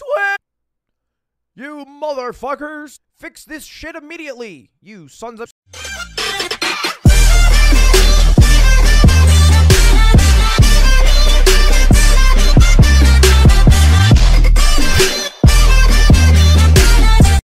Twin! You motherfuckers! Fix this shit immediately, you sons of.